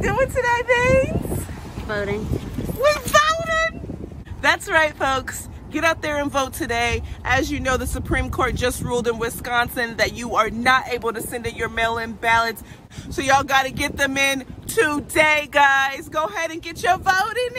doing today, Beans? Voting. We voting! That's right, folks. Get out there and vote today. As you know, the Supreme Court just ruled in Wisconsin that you are not able to send in your mail-in ballots. So y'all got to get them in today, guys. Go ahead and get your voting.